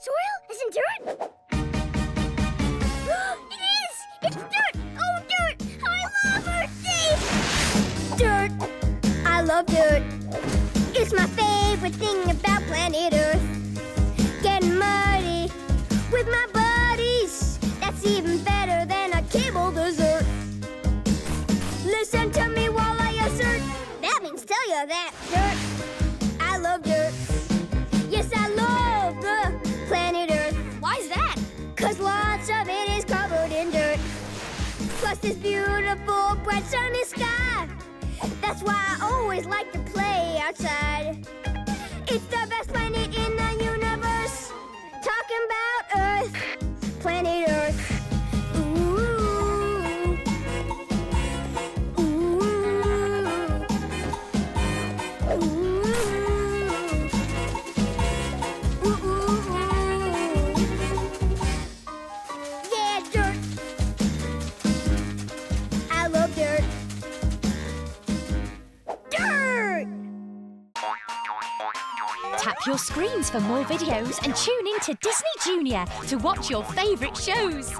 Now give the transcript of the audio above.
Soil isn't dirt? it is! It's dirt! Oh, dirt! I love Earth Dirt! I love dirt. It's my favorite thing about planet Earth. Getting muddy with my buddies. That's even better than a cable dessert. Listen to me while I assert. That means tell you that dirt. Cause lots of it is covered in dirt. Plus this beautiful bright sunny sky. That's why I always like to play outside. Tap your screens for more videos and tune in to Disney Junior to watch your favourite shows.